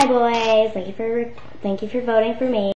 Hi boys, thank you for thank you for voting for me.